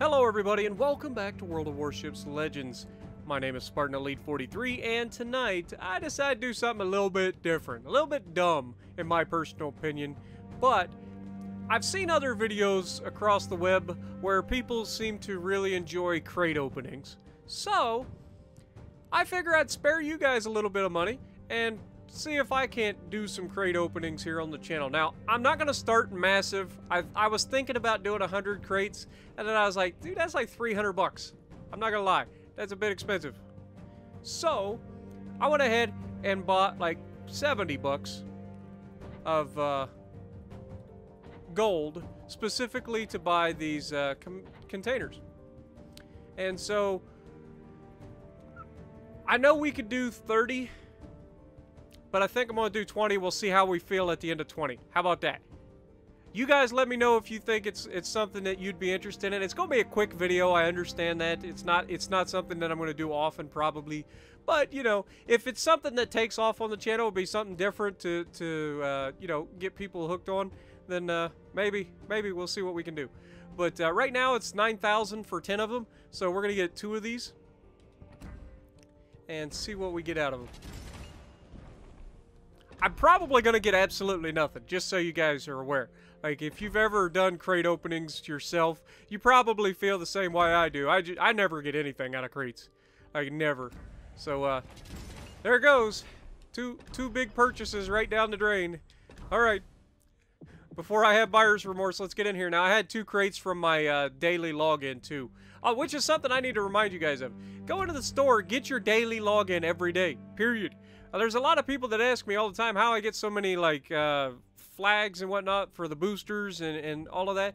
Hello everybody and welcome back to World of Warships Legends. My name is Spartan Elite 43 and tonight I decided to do something a little bit different, a little bit dumb in my personal opinion, but I've seen other videos across the web where people seem to really enjoy crate openings. So, I figure I'd spare you guys a little bit of money and see if I can't do some crate openings here on the channel. Now, I'm not going to start massive. I, I was thinking about doing 100 crates, and then I was like, dude, that's like 300 bucks. I'm not going to lie. That's a bit expensive. So, I went ahead and bought like 70 bucks of uh, gold, specifically to buy these uh, containers. And so, I know we could do 30 but I think I'm going to do 20. We'll see how we feel at the end of 20. How about that? You guys let me know if you think it's it's something that you'd be interested in. It's going to be a quick video. I understand that. It's not it's not something that I'm going to do often probably. But, you know, if it's something that takes off on the channel, it'll be something different to, to uh, you know, get people hooked on, then uh, maybe, maybe we'll see what we can do. But uh, right now it's 9,000 for 10 of them, so we're going to get two of these and see what we get out of them. I'm probably going to get absolutely nothing, just so you guys are aware. Like, if you've ever done crate openings yourself, you probably feel the same way I do. I, I never get anything out of crates. Like, never. So, uh, there it goes. Two, two big purchases right down the drain. Alright. Before I have buyer's remorse, let's get in here. Now, I had two crates from my uh, daily login, too. Uh, which is something I need to remind you guys of. Go into the store, get your daily login every day. Period. There's a lot of people that ask me all the time how I get so many like uh, flags and whatnot for the boosters and, and all of that.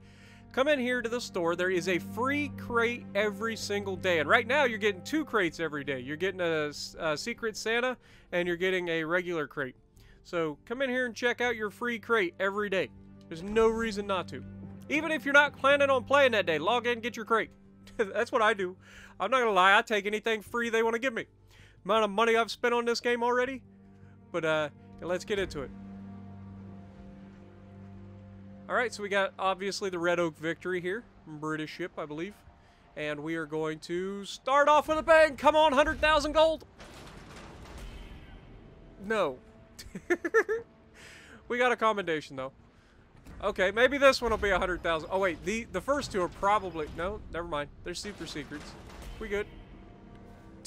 Come in here to the store. There is a free crate every single day. And right now you're getting two crates every day. You're getting a, a Secret Santa and you're getting a regular crate. So come in here and check out your free crate every day. There's no reason not to. Even if you're not planning on playing that day, log in get your crate. That's what I do. I'm not to lie. I take anything free they want to give me amount of money I've spent on this game already. But uh, let's get into it. Alright, so we got obviously the Red Oak Victory here. British ship, I believe. And we are going to start off with a bang. Come on, 100,000 gold. No. we got a commendation, though. Okay, maybe this one will be 100,000. Oh, wait. The, the first two are probably... No, never mind. They're super secrets. We good.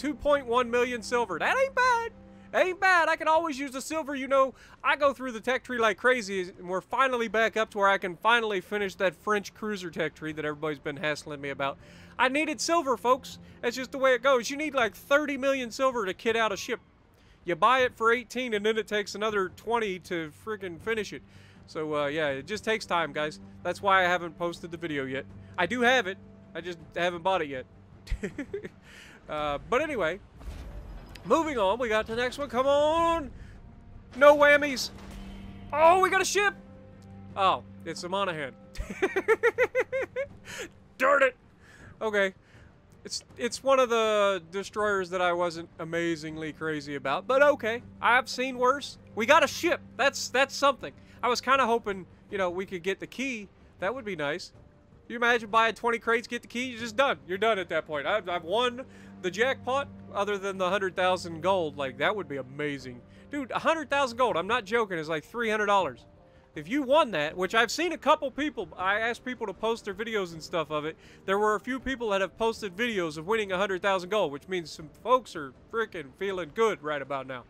2.1 million silver. That ain't bad. Ain't bad. I can always use the silver. You know, I go through the tech tree like crazy, and we're finally back up to where I can finally finish that French cruiser tech tree that everybody's been hassling me about. I needed silver, folks. That's just the way it goes. You need like 30 million silver to kit out a ship. You buy it for 18, and then it takes another 20 to freaking finish it. So, uh, yeah, it just takes time, guys. That's why I haven't posted the video yet. I do have it. I just haven't bought it yet. Uh, but anyway, moving on. We got the next one. Come on. No whammies. Oh, we got a ship. Oh, it's a Monaghan. Darn it. Okay. It's it's one of the destroyers that I wasn't amazingly crazy about, but okay. I've seen worse. We got a ship. That's that's something. I was kind of hoping, you know, we could get the key. That would be nice. You imagine buying 20 crates, get the key, you're just done. You're done at that point. I've, I've won the jackpot other than the 100,000 gold. Like, that would be amazing. Dude, 100,000 gold, I'm not joking, is like $300. If you won that, which I've seen a couple people, I asked people to post their videos and stuff of it. There were a few people that have posted videos of winning 100,000 gold, which means some folks are freaking feeling good right about now.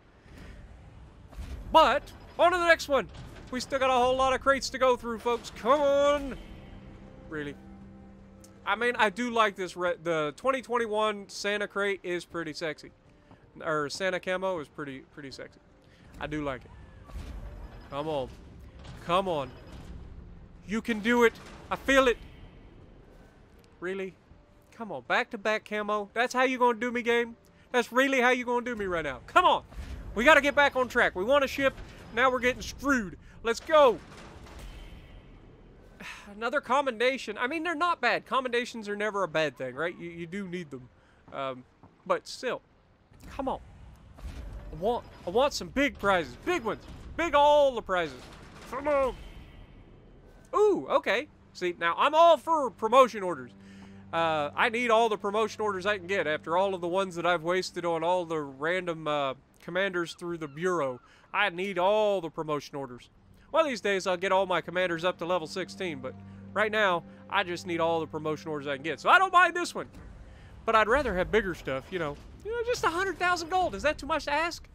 But, on to the next one. We still got a whole lot of crates to go through, folks. Come on. Really. I mean, I do like this. the 2021 Santa crate is pretty sexy. Or Santa camo is pretty pretty sexy. I do like it. Come on. Come on. You can do it. I feel it. Really? Come on. Back-to-back camo. That's how you going to do me, game? That's really how you going to do me right now. Come on. We got to get back on track. We want a ship. Now we're getting screwed. Let's go another commendation. I mean, they're not bad. Commendations are never a bad thing, right? You, you do need them. Um, but still, come on. I want, I want some big prizes. Big ones. Big all the prizes. Come on. Ooh, okay. See, now I'm all for promotion orders. Uh, I need all the promotion orders I can get after all of the ones that I've wasted on all the random uh, commanders through the Bureau. I need all the promotion orders. One of these days I'll get all my commanders up to level 16, but right now I just need all the promotion orders I can get. So I don't mind this one. But I'd rather have bigger stuff, you know. You know, just a 100,000 gold. Is that too much to ask?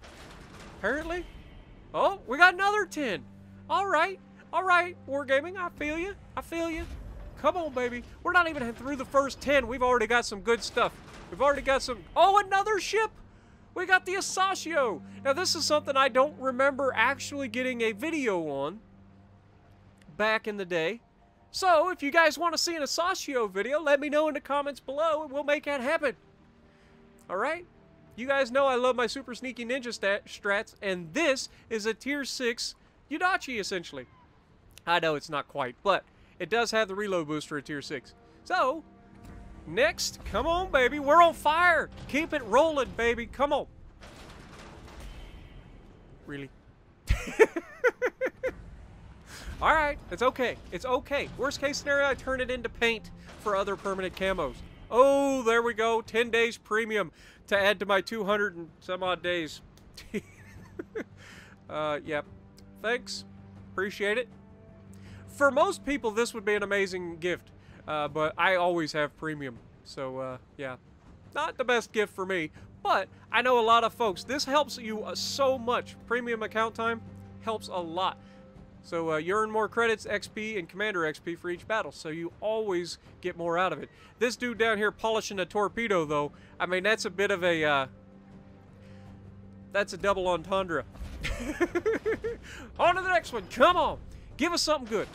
Apparently. Oh, we got another 10. All right. All right, Wargaming, I feel you. I feel you. Come on, baby. We're not even through the first 10. We've already got some good stuff. We've already got some... Oh, another ship! We got the Asashio. Now, this is something I don't remember actually getting a video on back in the day. So, if you guys want to see an Asashio video, let me know in the comments below and we'll make that happen. Alright? You guys know I love my super sneaky ninja stat strats, and this is a tier 6 Yudachi, essentially. I know it's not quite, but it does have the reload booster at tier 6. So, next, come on, baby. We're on fire. Keep it rolling, baby. Come on. Really? Alright, it's okay. It's okay. Worst case scenario, I turn it into paint for other permanent camos. Oh, there we go. 10 days premium to add to my 200 and some odd days. uh, yep. Thanks. Appreciate it for most people, this would be an amazing gift. Uh, but I always have premium. So, uh, yeah. Not the best gift for me. But I know a lot of folks. This helps you uh, so much. Premium account time helps a lot. So uh, you earn more credits, XP, and Commander XP for each battle. So you always get more out of it. This dude down here polishing a torpedo, though, I mean, that's a bit of a... Uh, that's a double entendre. on to the next one. Come on. Give us something good.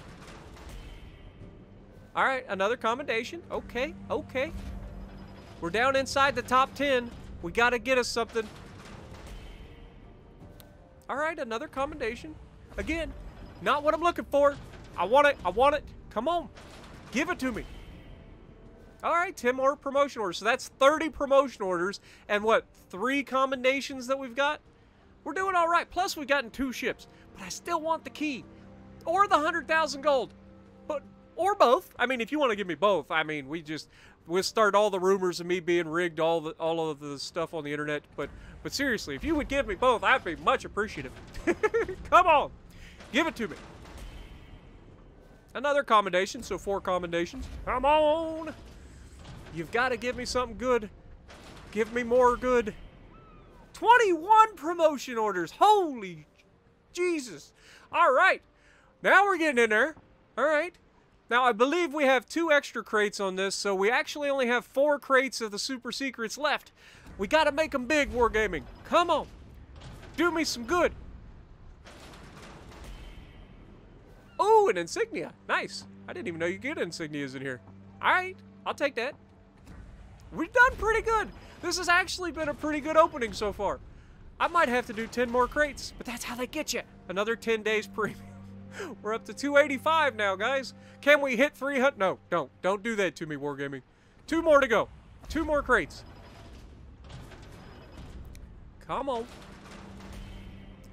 All right, another commendation. Okay, okay. We're down inside the top 10. We got to get us something. All right, another commendation. Again, not what I'm looking for. I want it. I want it. Come on. Give it to me. All right, 10 more promotion orders. So that's 30 promotion orders. And what, three commendations that we've got? We're doing all right. Plus, we've gotten two ships. But I still want the key. Or the 100,000 gold. But or both. I mean, if you want to give me both, I mean, we just we'll start all the rumors of me being rigged, all the all of the stuff on the internet. But but seriously, if you would give me both, I'd be much appreciative. Come on, give it to me. Another commendation, so four commendations. Come on, you've got to give me something good. Give me more good. 21 promotion orders. Holy Jesus. All right. Now we're getting in there. All right. Now, I believe we have two extra crates on this, so we actually only have four crates of the super secrets left. We gotta make them big, Wargaming. Come on. Do me some good. Oh, an insignia. Nice. I didn't even know you get insignias in here. All right, I'll take that. We've done pretty good. This has actually been a pretty good opening so far. I might have to do 10 more crates, but that's how they get you. Another 10 days premium. We're up to 285 now, guys. Can we hit 300? No, don't. Don't do that to me, Wargaming. Two more to go. Two more crates. Come on.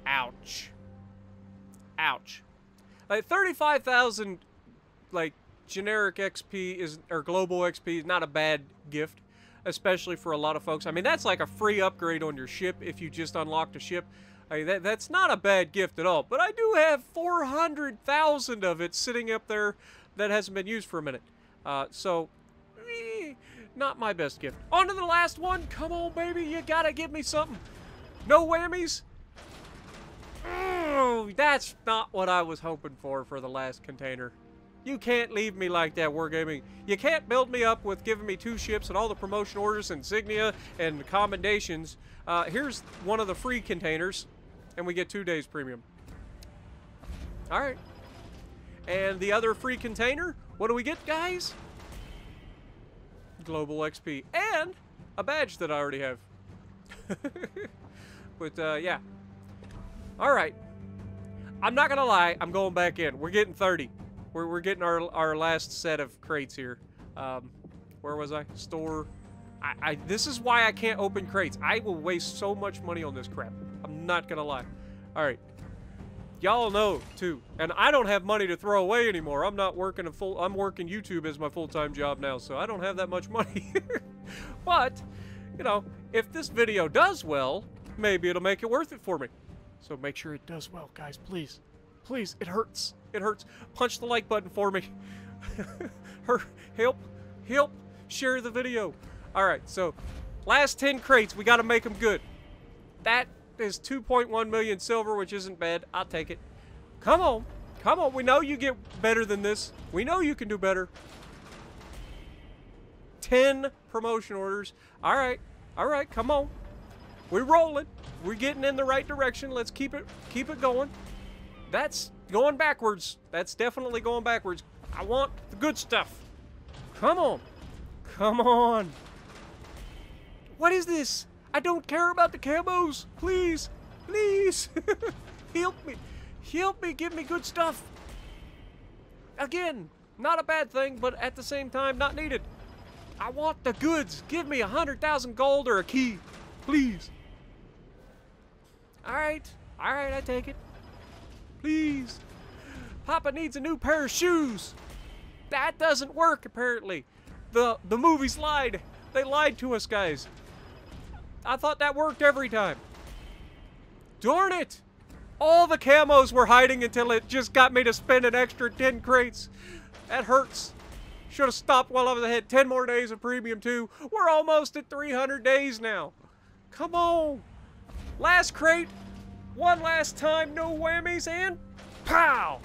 Ouch. Ouch. Like 35,000 like generic XP is or global XP is not a bad gift, especially for a lot of folks. I mean, that's like a free upgrade on your ship if you just unlocked a ship. Mean, that, that's not a bad gift at all. But I do have 400,000 of it sitting up there that hasn't been used for a minute. Uh, so, eh, not my best gift. On to the last one. Come on, baby. You gotta give me something. No whammies? Oh, that's not what I was hoping for for the last container. You can't leave me like that, Wargaming. You can't build me up with giving me two ships and all the promotion orders, insignia, and commendations. Uh, here's one of the free containers and we get two days premium. All right. And the other free container, what do we get, guys? Global XP and a badge that I already have. but, uh, yeah. All right. I'm not going to lie. I'm going back in. We're getting 30. We're, we're getting our, our last set of crates here. Um, where was I? Store. I, I, this is why I can't open crates. I will waste so much money on this crap. I'm not gonna lie. All right. y'all know too. And I don't have money to throw away anymore. I'm not working a full. I'm working YouTube as my full-time job now, so I don't have that much money. but, you know, if this video does well, maybe it'll make it worth it for me. So make sure it does well, guys. Please, please. It hurts. It hurts. Punch the like button for me. Help, help. Share the video. All right. So, last 10 crates. We got to make them good. That is 2.1 million silver, which isn't bad. I'll take it. Come on. Come on. We know you get better than this. We know you can do better. 10 promotion orders. All right. All right. Come on. We're rolling. We're getting in the right direction. Let's keep it keep it going. That's going backwards. That's definitely going backwards. I want the good stuff. Come on. Come on. What is this? I don't care about the camos. Please. Please. Help me. Help me. Give me good stuff. Again, not a bad thing, but at the same time, not needed. I want the goods. Give me a hundred thousand gold or a key. Please. Alright. Alright, I take it. Please. Papa needs a new pair of shoes. That doesn't work, apparently. The, the movies lied. They lied to us, guys. I thought that worked every time. Darn it! All the camos were hiding until it just got me to spend an extra 10 crates. That hurts. Should have stopped while I was ahead. 10 more days of Premium 2. We're almost at 300 days now. Come on. Last crate. One last time. No whammies. And pow!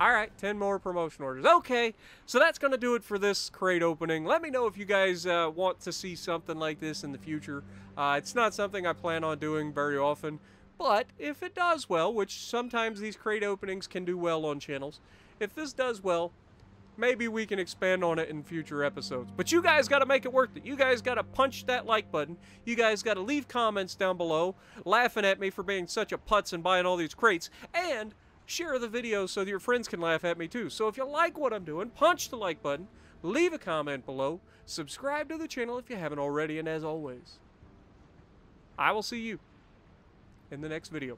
All right, 10 more promotion orders. Okay, so that's going to do it for this crate opening. Let me know if you guys uh, want to see something like this in the future. Uh, it's not something I plan on doing very often, but if it does well, which sometimes these crate openings can do well on channels, if this does well, maybe we can expand on it in future episodes. But you guys got to make it worth it. You guys got to punch that like button. You guys got to leave comments down below laughing at me for being such a putz and buying all these crates. And share the video so that your friends can laugh at me too. So if you like what I'm doing, punch the like button, leave a comment below, subscribe to the channel if you haven't already, and as always, I will see you in the next video.